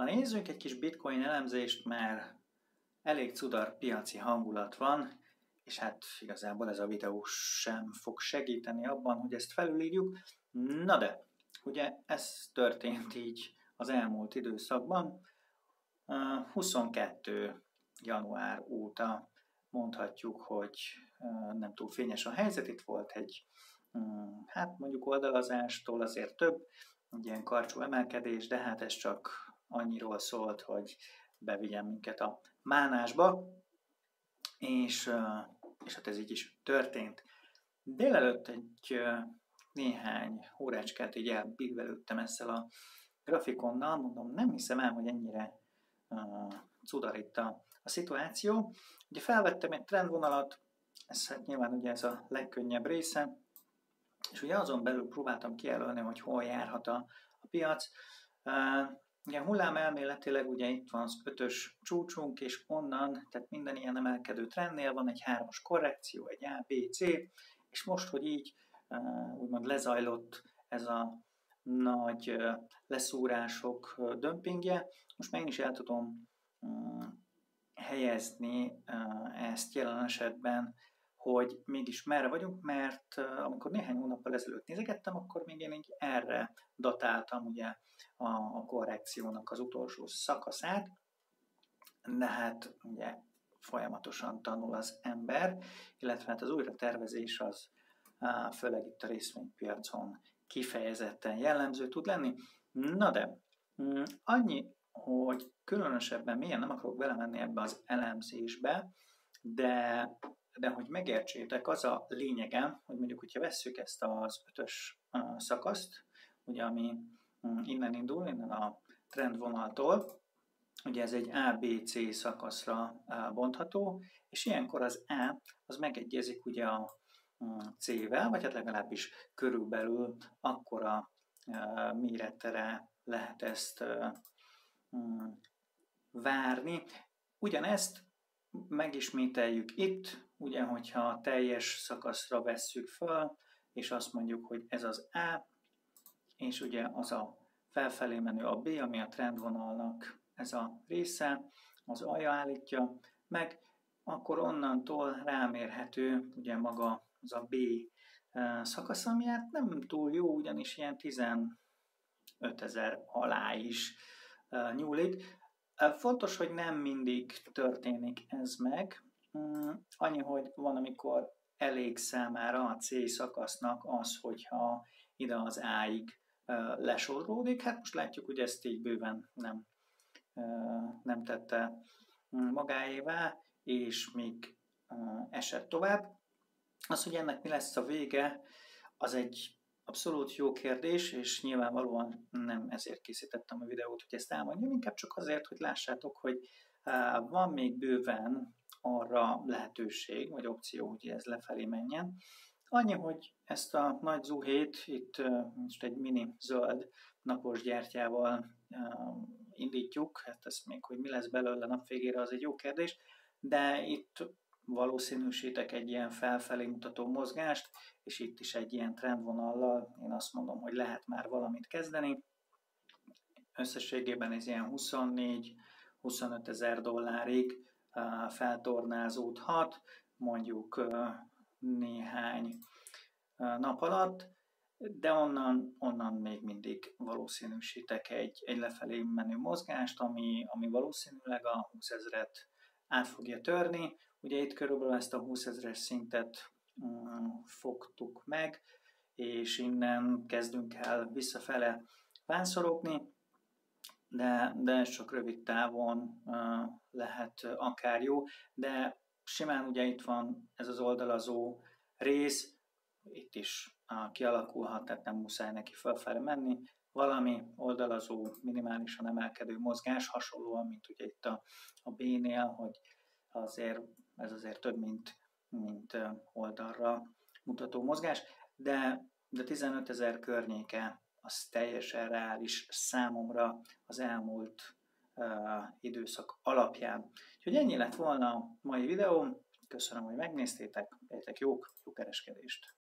Na nézzünk egy kis bitcoin elemzést, mert elég cudar piaci hangulat van, és hát igazából ez a videó sem fog segíteni abban, hogy ezt felülírjuk. Na de, ugye ez történt így az elmúlt időszakban. 22 január óta mondhatjuk, hogy nem túl fényes a helyzet. Itt volt egy, hát mondjuk oldalazástól azért több, egy ilyen karcsú emelkedés, de hát ez csak annyiról szólt, hogy bevigyen minket a mánásba, és, és hát ez így is történt. Délelőtt egy néhány órácskát így elbívelődtem ezzel a grafikonnal, mondom, nem hiszem el, hogy ennyire uh, cudar a, a szituáció. Ugye felvettem egy trendvonalat, ez hát nyilván ugye ez a legkönnyebb része, és ugye azon belül próbáltam kijelölni, hogy hol járhat a, a piac. Uh, ugye hullám elméletileg ugye itt van az ötös csúcsunk, és onnan, tehát minden ilyen emelkedő trendnél van egy hármas korrekció, egy A, B, C, és most, hogy így úgymond lezajlott ez a nagy leszúrások dömpingje. Most én is el tudom helyezni ezt jelen esetben, hogy mégis merre vagyunk, mert amikor néhány hónappal ezelőtt nézegettem, akkor még én így erre datáltam ugye a, korrekciónak az utolsó szakaszát, de hát ugye folyamatosan tanul az ember, illetve hát az újratervezés az főleg itt a részvénypiacon kifejezetten jellemző tud lenni. Na de, mm, annyi, hogy különösebben milyen nem akarok belemenni ebbe az elemzésbe, de, de hogy megértsétek, az a lényegem, hogy mondjuk, hogyha vesszük ezt az ötös szakaszt, ugye ami mm, innen indul, innen a trendvonaltól, ugye ez egy ABC szakaszra bontható, és ilyenkor az A az megegyezik ugye a C-vel, vagy hát legalábbis körülbelül akkora méretere lehet ezt mm, várni. Ugyanezt megismételjük itt, ugye, hogyha a teljes szakaszra vesszük föl, és azt mondjuk, hogy ez az A, és ugye az a felfelé menő a B, ami a trendvonalnak ez a része, az alja állítja, meg akkor onnantól rámérhető ugye maga az a B szakasz, ami hát nem túl jó, ugyanis ilyen 15 ezer alá is nyúlik. Fontos, hogy nem mindig történik ez meg. Mm, annyi, hogy van, amikor elég számára a C szakasznak az, hogyha ide az A-ig lesorolódik. Hát most látjuk, hogy ezt így bőven nem, nem tette magáévá, és még esett tovább. Az, hogy ennek mi lesz a vége, az egy abszolút jó kérdés, és nyilvánvalóan nem ezért készítettem a videót, hogy ezt elmondjam, inkább csak azért, hogy lássátok, hogy van még bőven arra lehetőség, vagy opció, hogy ez lefelé menjen. Annyi, hogy ezt a nagy zuhét itt most egy mini zöld napos gyertyával indítjuk, hát ez még, hogy mi lesz belőle nap végére, az egy jó kérdés, de itt valószínűsítek egy ilyen felfelé mutató mozgást, és itt is egy ilyen trendvonallal én azt mondom, hogy lehet már valamit kezdeni. Összességében ez ilyen 24-25 ezer dollárig feltornázódhat, mondjuk néhány nap alatt, de onnan, onnan még mindig valószínűsítek egy, egy lefelé menő mozgást, ami, ami valószínűleg a 20 ezeret át fogja törni. Ugye itt körülbelül ezt a 20 ezeres szintet um, fogtuk meg, és innen kezdünk el visszafele vánszorogni, de, de ez csak rövid távon lehet akár jó, de simán ugye itt van ez az oldalazó rész, itt is kialakulhat, tehát nem muszáj neki felfelé menni, valami oldalazó, minimálisan emelkedő mozgás, hasonlóan, mint ugye itt a, a B-nél, hogy azért ez azért több, mint, mint oldalra mutató mozgás, de, de 15 ezer környéke az teljesen reális számomra az elmúlt uh, időszak alapján. Úgyhogy ennyi lett volna a mai videó. Köszönöm, hogy megnéztétek, legyetek jók, jó kereskedést!